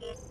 It's